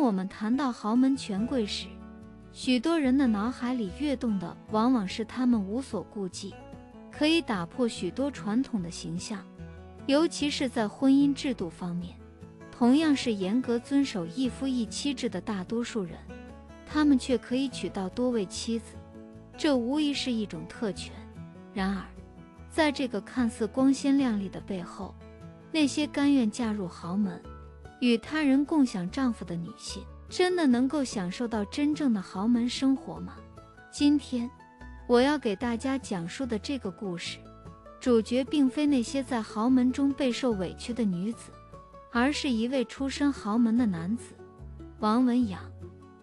当我们谈到豪门权贵时，许多人的脑海里跃动的往往是他们无所顾忌，可以打破许多传统的形象，尤其是在婚姻制度方面，同样是严格遵守一夫一妻制的大多数人，他们却可以娶到多位妻子，这无疑是一种特权。然而，在这个看似光鲜亮丽的背后，那些甘愿嫁入豪门，与他人共享丈夫的女性。真的能够享受到真正的豪门生活吗？今天我要给大家讲述的这个故事，主角并非那些在豪门中备受委屈的女子，而是一位出身豪门的男子王文阳。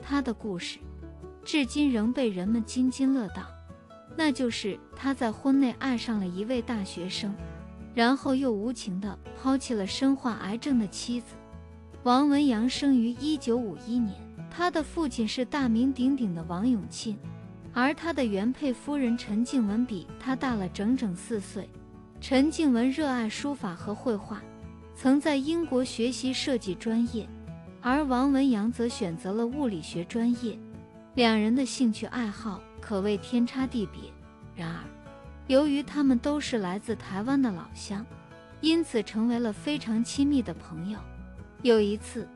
他的故事至今仍被人们津津乐道，那就是他在婚内爱上了一位大学生，然后又无情地抛弃了身患癌症的妻子。王文洋生于一九五一年，他的父亲是大名鼎鼎的王永庆，而他的原配夫人陈静雯比他大了整整四岁。陈静雯热爱书法和绘画，曾在英国学习设计专业，而王文洋则选择了物理学专业。两人的兴趣爱好可谓天差地别。然而，由于他们都是来自台湾的老乡，因此成为了非常亲密的朋友。有一次，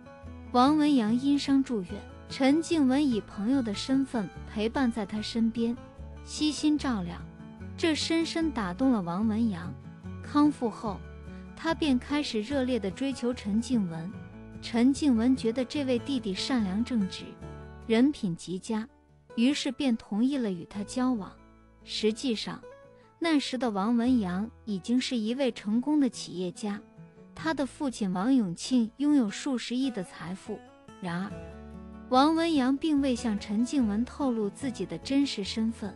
王文阳因伤住院，陈静雯以朋友的身份陪伴在他身边，悉心照料，这深深打动了王文阳。康复后，他便开始热烈地追求陈静雯。陈静雯觉得这位弟弟善良正直，人品极佳，于是便同意了与他交往。实际上，那时的王文阳已经是一位成功的企业家。他的父亲王永庆拥有数十亿的财富，然而，王文洋并未向陈静雯透露自己的真实身份。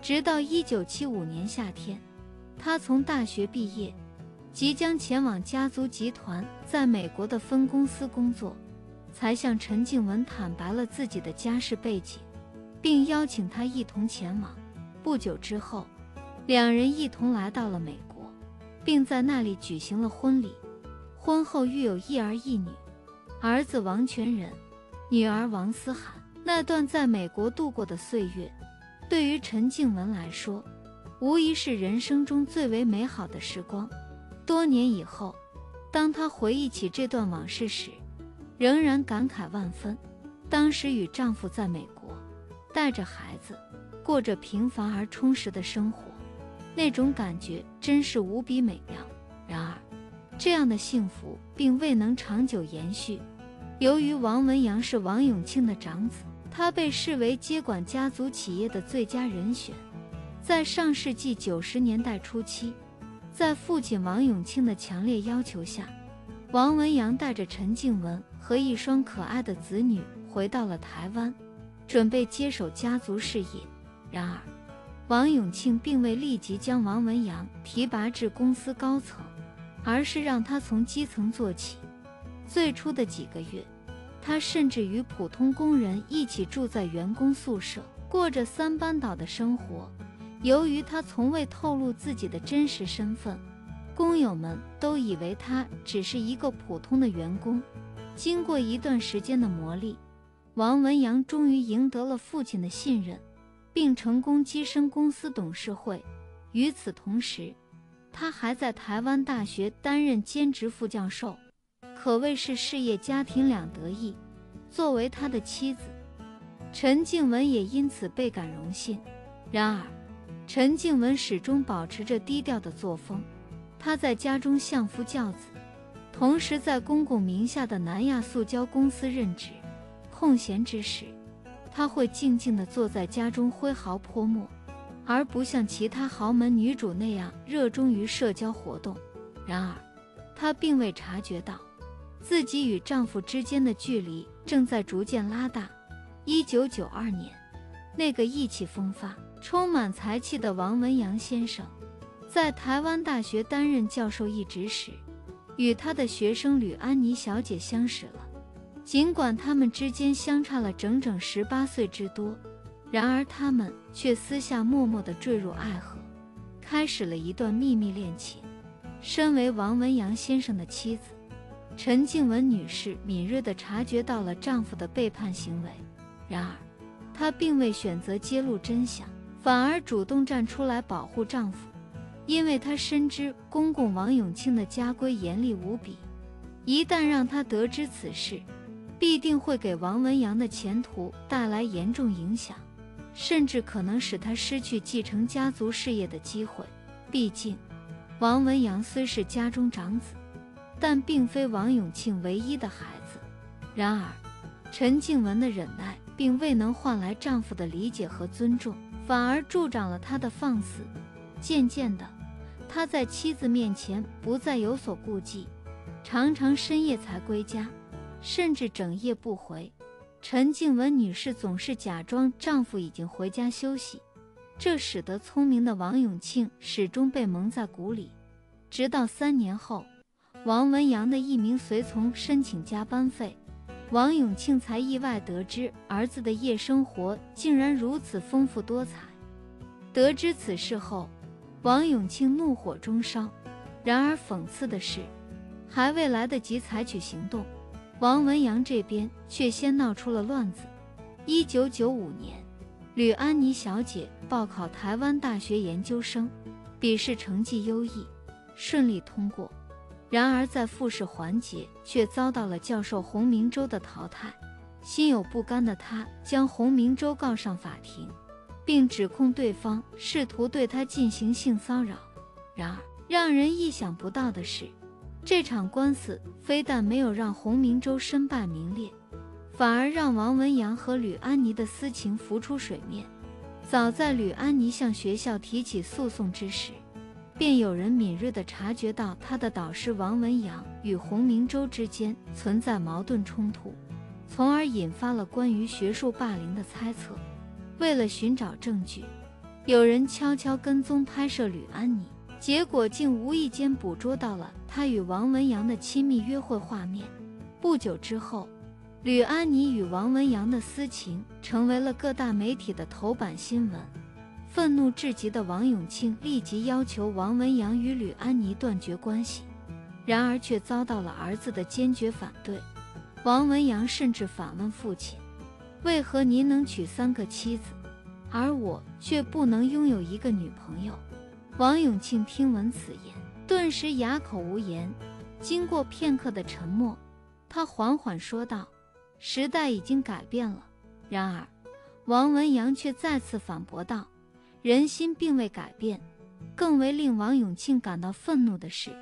直到1975年夏天，他从大学毕业，即将前往家族集团在美国的分公司工作，才向陈静雯坦白了自己的家世背景，并邀请她一同前往。不久之后，两人一同来到了美国，并在那里举行了婚礼。婚后育有一儿一女，儿子王全仁，女儿王思涵。那段在美国度过的岁月，对于陈静雯来说，无疑是人生中最为美好的时光。多年以后，当她回忆起这段往事时，仍然感慨万分。当时与丈夫在美国，带着孩子，过着平凡而充实的生活，那种感觉真是无比美妙。这样的幸福并未能长久延续。由于王文洋是王永庆的长子，他被视为接管家族企业的最佳人选。在上世纪九十年代初期，在父亲王永庆的强烈要求下，王文洋带着陈静雯和一双可爱的子女回到了台湾，准备接手家族事业。然而，王永庆并未立即将王文洋提拔至公司高层。而是让他从基层做起。最初的几个月，他甚至与普通工人一起住在员工宿舍，过着三班倒的生活。由于他从未透露自己的真实身份，工友们都以为他只是一个普通的员工。经过一段时间的磨砺，王文洋终于赢得了父亲的信任，并成功跻身公司董事会。与此同时，他还在台湾大学担任兼职副教授，可谓是事业家庭两得意。作为他的妻子，陈静雯也因此倍感荣幸。然而，陈静雯始终保持着低调的作风。他在家中相夫教子，同时在公公名下的南亚塑胶公司任职。空闲之时，他会静静地坐在家中挥毫泼墨。而不像其他豪门女主那样热衷于社交活动。然而，她并未察觉到自己与丈夫之间的距离正在逐渐拉大。一九九二年，那个意气风发、充满才气的王文洋先生，在台湾大学担任教授一职时，与他的学生吕安妮小姐相识了。尽管他们之间相差了整整十八岁之多。然而，他们却私下默默地坠入爱河，开始了一段秘密恋情。身为王文洋先生的妻子，陈静文女士敏锐地察觉到了丈夫的背叛行为，然而，她并未选择揭露真相，反而主动站出来保护丈夫，因为她深知公公王永庆的家规严厉无比，一旦让他得知此事，必定会给王文阳的前途带来严重影响，甚至可能使他失去继承家族事业的机会。毕竟，王文阳虽是家中长子，但并非王永庆唯一的孩子。然而，陈静文的忍耐并未能换来丈夫的理解和尊重，反而助长了他的放肆。渐渐的，他在妻子面前不再有所顾忌，常常深夜才归家，甚至整夜不回。陈静文女士总是假装丈夫已经回家休息。这使得聪明的王永庆始终被蒙在鼓里，直到三年后，王文阳的一名随从申请加班费，王永庆才意外得知儿子的夜生活竟然如此丰富多彩。得知此事后，王永庆怒火中烧。然而讽刺的是，还未来得及采取行动，王文阳这边却先闹出了乱子。一九九五年。吕安妮小姐报考台湾大学研究生，笔试成绩优异，顺利通过。然而在复试环节却遭到了教授洪明洲的淘汰。心有不甘的她将洪明洲告上法庭，并指控对方试图对她进行性骚扰。然而让人意想不到的是，这场官司非但没有让洪明洲身败名裂。反而让王文阳和吕安妮的私情浮出水面。早在吕安妮向学校提起诉讼之时，便有人敏锐地察觉到她的导师王文阳与洪明洲之间存在矛盾冲突，从而引发了关于学术霸凌的猜测。为了寻找证据，有人悄悄跟踪拍摄吕安妮，结果竟无意间捕捉到了他与王文阳的亲密约会画面。不久之后。吕安妮与王文阳的私情成为了各大媒体的头版新闻，愤怒至极的王永庆立即要求王文阳与吕安妮断绝关系，然而却遭到了儿子的坚决反对。王文阳甚至反问父亲：“为何您能娶三个妻子，而我却不能拥有一个女朋友？”王永庆听闻此言，顿时哑口无言。经过片刻的沉默，他缓缓说道。时代已经改变了，然而，王文阳却再次反驳道：“人心并未改变。”更为令王永庆感到愤怒的是，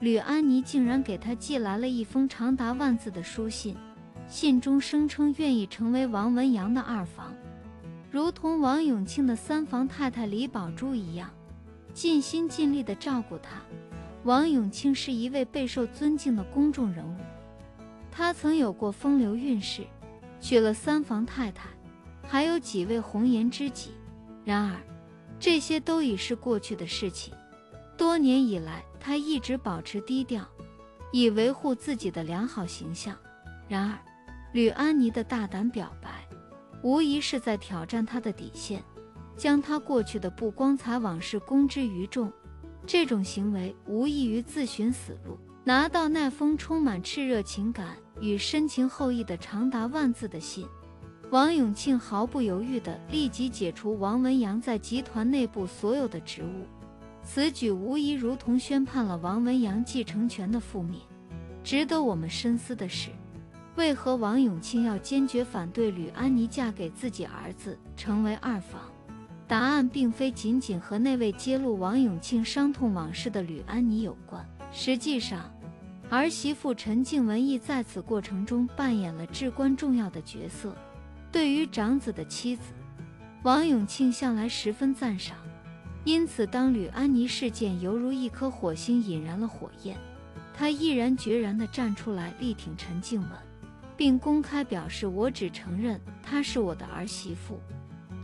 吕安妮竟然给他寄来了一封长达万字的书信，信中声称愿意成为王文阳的二房，如同王永庆的三房太太李宝珠一样，尽心尽力地照顾他。王永庆是一位备受尊敬的公众人物。他曾有过风流韵事，娶了三房太太，还有几位红颜知己。然而，这些都已是过去的事情。多年以来，他一直保持低调，以维护自己的良好形象。然而，吕安妮的大胆表白，无疑是在挑战他的底线，将他过去的不光彩往事公之于众。这种行为无异于自寻死路。拿到那封充满炽热情感与深情厚谊的长达万字的信，王永庆毫不犹豫地立即解除王文阳在集团内部所有的职务。此举无疑如同宣判了王文阳继承权的覆灭。值得我们深思的是，为何王永庆要坚决反对吕安妮嫁给自己儿子成为二房？答案并非仅仅和那位揭露王永庆伤痛往事的吕安妮有关。实际上，儿媳妇陈静文亦在此过程中扮演了至关重要的角色。对于长子的妻子，王永庆向来十分赞赏。因此，当吕安妮事件犹如一颗火星引燃了火焰，他毅然决然地站出来力挺陈静文，并公开表示：“我只承认她是我的儿媳妇。”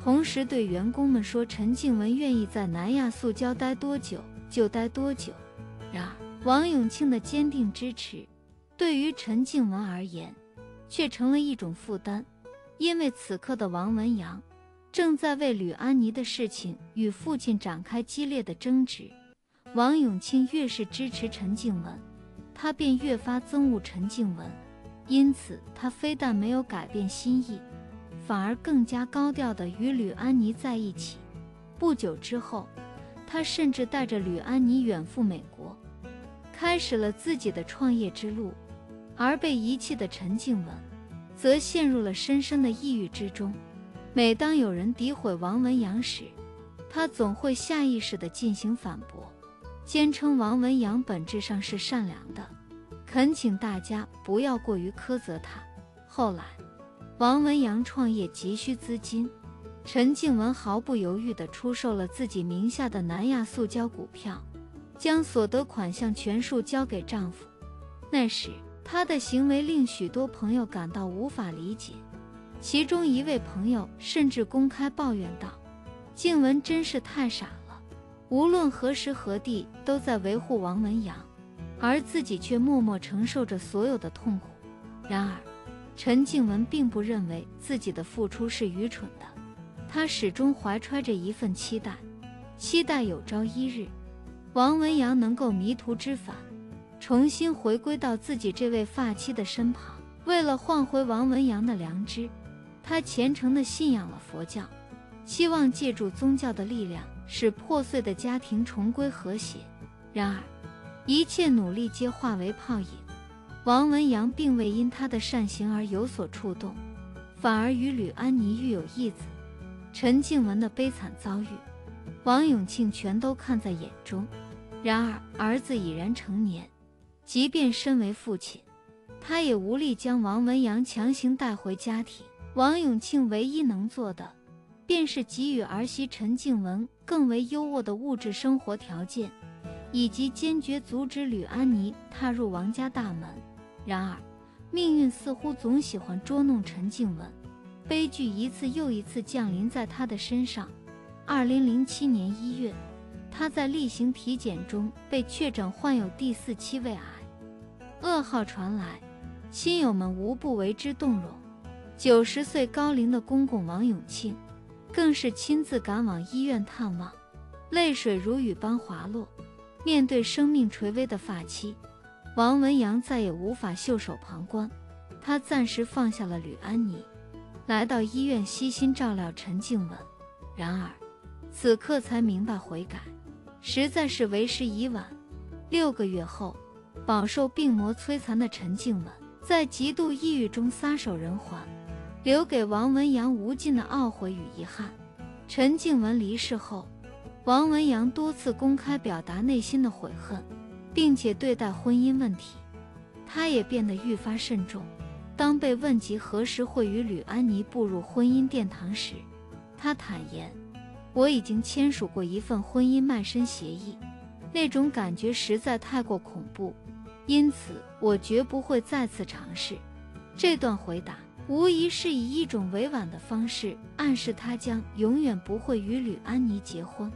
同时对员工们说：“陈静文愿意在南亚塑胶待多久就待多久。”然而，王永庆的坚定支持，对于陈静文而言，却成了一种负担，因为此刻的王文阳正在为吕安妮的事情与父亲展开激烈的争执。王永庆越是支持陈静文，他便越发憎恶陈静文。因此，他非但没有改变心意，反而更加高调地与吕安妮在一起。不久之后，他甚至带着吕安妮远赴美国，开始了自己的创业之路。而被遗弃的陈静文，则陷入了深深的抑郁之中。每当有人诋毁王文洋时，他总会下意识地进行反驳，坚称王文洋本质上是善良的。恳请大家不要过于苛责他。后来，王文洋创业急需资金，陈静文毫不犹豫地出售了自己名下的南亚塑胶股票，将所得款项全数交给丈夫。那时，她的行为令许多朋友感到无法理解，其中一位朋友甚至公开抱怨道：“静文真是太傻了，无论何时何地都在维护王文洋。”而自己却默默承受着所有的痛苦。然而，陈静文并不认为自己的付出是愚蠢的，他始终怀揣着一份期待，期待有朝一日，王文阳能够迷途知返，重新回归到自己这位发妻的身旁。为了换回王文阳的良知，他虔诚地信仰了佛教，希望借助宗教的力量，使破碎的家庭重归和谐。然而，一切努力皆化为泡影。王文阳并未因他的善行而有所触动，反而与吕安妮育有一子。陈静文的悲惨遭遇，王永庆全都看在眼中。然而，儿子已然成年，即便身为父亲，他也无力将王文阳强行带回家庭。王永庆唯一能做的，便是给予儿媳陈静文更为优渥的物质生活条件。以及坚决阻止吕安妮踏入王家大门。然而，命运似乎总喜欢捉弄陈静文，悲剧一次又一次降临在她的身上。二零零七年一月，她在例行体检中被确诊患有第四期胃癌。噩耗传来，亲友们无不为之动容。九十岁高龄的公公王永庆，更是亲自赶往医院探望，泪水如雨般滑落。面对生命垂危的发妻，王文阳再也无法袖手旁观，他暂时放下了吕安妮，来到医院悉心照料陈静文。然而，此刻才明白悔改，实在是为时已晚。六个月后，饱受病魔摧残的陈静文在极度抑郁中撒手人寰，留给王文阳无尽的懊悔与遗憾。陈静文离世后。王文阳多次公开表达内心的悔恨，并且对待婚姻问题，他也变得愈发慎重。当被问及何时会与吕安妮步入婚姻殿堂时，他坦言：“我已经签署过一份婚姻卖身协议，那种感觉实在太过恐怖，因此我绝不会再次尝试。”这段回答无疑是以一种委婉的方式暗示他将永远不会与吕安妮结婚。